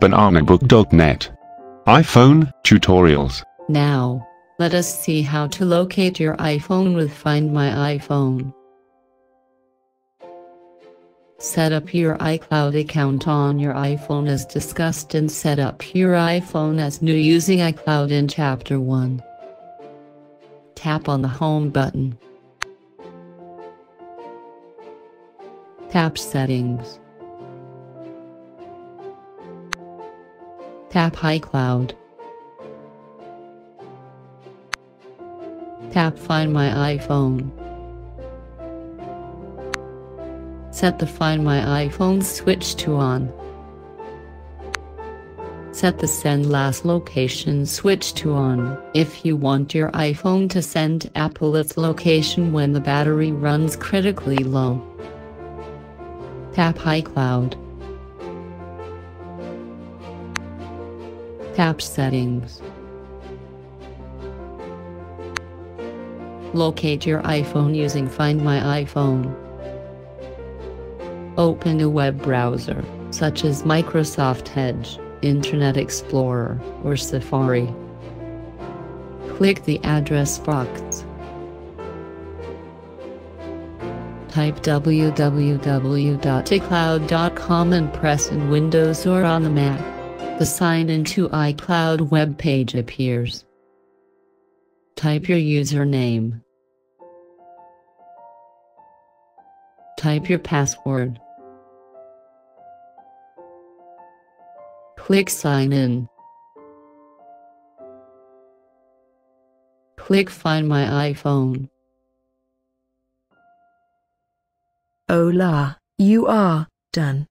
bananabook.net. iPhone tutorials. Now, let us see how to locate your iPhone with Find My iPhone. Set up your iCloud account on your iPhone as discussed and set up your iPhone as new using iCloud in Chapter 1. Tap on the Home button. Tap Settings. Tap iCloud. Tap Find My iPhone. Set the Find My iPhone switch to on. Set the Send Last Location switch to on if you want your iPhone to send Apple its location when the battery runs critically low. Tap iCloud. Tap Settings. Locate your iPhone using Find My iPhone. Open a web browser, such as Microsoft Edge, Internet Explorer, or Safari. Click the address box. Type www.icloud.com and press in Windows or on the Mac. The Sign into iCloud web page appears. Type your username. Type your password. Click Sign In. Click Find My iPhone. Hola, you are done.